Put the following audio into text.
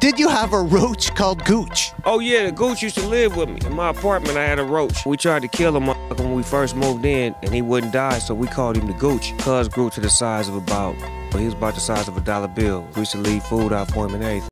Did you have a roach called Gooch? Oh yeah, the Gooch used to live with me. In my apartment, I had a roach. We tried to kill him when we first moved in, and he wouldn't die, so we called him the Gooch. Cuz grew to the size of about, well, he was about the size of a dollar bill. We used to leave food out for him and everything.